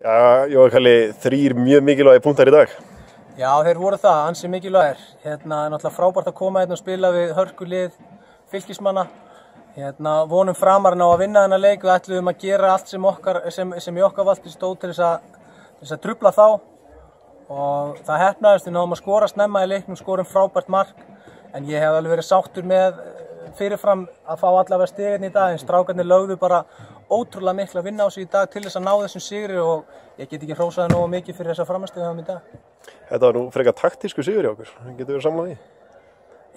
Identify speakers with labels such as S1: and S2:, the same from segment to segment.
S1: Já, Jói Kalli, þrýr mjög mikilvægi punktar í dag.
S2: Já, þeir voru það, ansi mikilvægir. Hérna náttúrulega frábært að koma hérna og spila við hörkulið fylgismanna. Hérna vonum framarinn á að vinna þennan leik. Við ætlum að gera allt sem, okkar, sem, sem í okkar valdi stóð til þess að, trubla þá. Og það hefnaðist, við náðum að skora snemma í leiknum, skorum frábært mark. En ég hef alveg verið sáttur með fyrirfram að fá allavega stegin í dag. En strákarnir lögðu bara ótrúlega miklu að vinna á sig í dag til þess að ná þessum sigri og ég get ekki hrósaði nógu mikið fyrir þessa framastuðum í dag.
S1: Þetta var nú frekar taktísku sigur í okkur, getur við samlaði?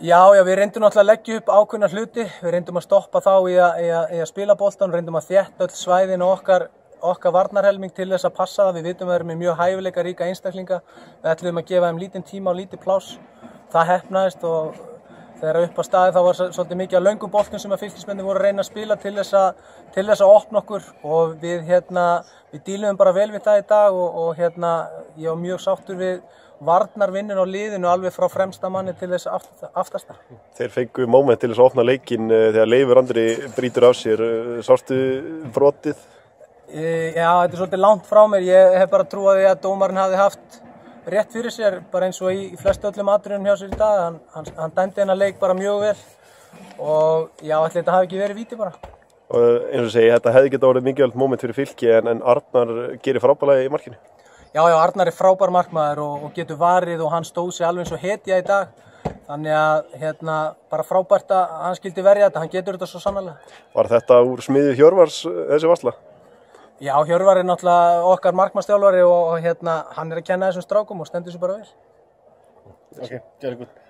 S2: Já, já, við reyndum náttúrulega að leggja upp ákveðna hluti, við reyndum að stoppa þá í í í að spila bóltan, reyndum að þjætta öll svæðin og okkar, okkar varnarhelming til þess að passa það, við vitum að við erum með mjög hæfileika ríka einstaklinga, við ætlum að gefa þeim lítinn tíma og lítið plás, það hefnaðist og þegar upp á staði þá var svolítið mikið að laungum boltum sem að fylgismenni voru að reyna að spila til þess að, til þess að opna okkur og við, hérna, við dílum bara vel við það í dag og, og hérna, ég var mjög sáttur við varnarvinnin á liðinu alveg frá fremsta manni til þess aft, aftasta.
S1: Þeir fengu móment til þess að opna leikin þegar Leifur Andri brítur af sér. Sástu brotið?
S2: E, já, þetta er svolítið langt frá mér. Ég hef bara trúið að dómarinn hafi haft rétt fyrir sér, bara eins og í, í flestu öllum atriðunum hjá sér í dag. Hann, hann, hann dæmdi hennar leik bara mjög vel og já, allir þetta hafi ekki verið víti bara.
S1: Og eins og segi, þetta hefði geta orðið mikilvægt móment fyrir fylki en, en Arnar gerir frábælega í markinu.
S2: Já, já, Arnar er frábær markmaður og, og getur varið og hann stóð sér alveg eins og hetja í dag. Þannig að hérna bara frábært að hann skildi verja þetta, hann getur þetta svo sannarlega.
S1: Var þetta úr smiði Hjörvars þessi varsla?
S2: Já, Hjörvar er náttúrulega okkar markmannstjálfari og, og hérna hann er að kenna þessum strákum og stendur sér bara vel.
S1: Ok, gerði gott.